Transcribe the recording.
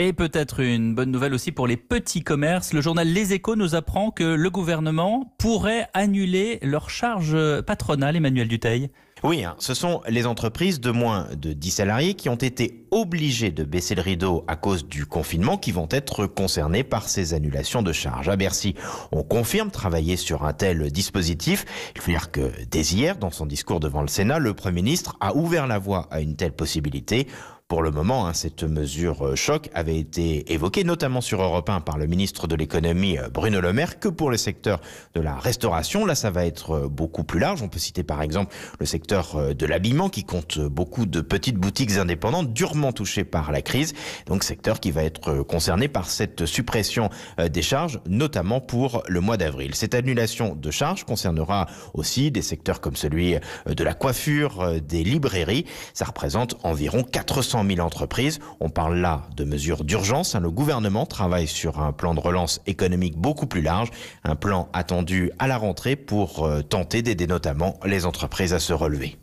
Et peut-être une bonne nouvelle aussi pour les petits commerces. Le journal Les Échos nous apprend que le gouvernement pourrait annuler leurs charges patronales, Emmanuel Duteil. Oui, hein, ce sont les entreprises de moins de 10 salariés qui ont été obligées de baisser le rideau à cause du confinement qui vont être concernées par ces annulations de charges. À Bercy, on confirme travailler sur un tel dispositif. Il faut dire que dès hier, dans son discours devant le Sénat, le Premier ministre a ouvert la voie à une telle possibilité. Pour le moment, hein, cette mesure euh, choc avait été évoquée notamment sur Europe 1 par le ministre de l'économie euh, Bruno Le Maire que pour le secteur de la restauration. Là, ça va être euh, beaucoup plus large. On peut citer par exemple le secteur de l'habillement qui compte beaucoup de petites boutiques indépendantes durement touchées par la crise. Donc secteur qui va être concerné par cette suppression des charges, notamment pour le mois d'avril. Cette annulation de charges concernera aussi des secteurs comme celui de la coiffure, des librairies. Ça représente environ 400 000 entreprises. On parle là de mesures d'urgence. Hein. Le gouvernement travaille sur un plan de relance économique beaucoup plus large, un plan attendu à la rentrée pour euh, tenter d'aider notamment les entreprises à se relever.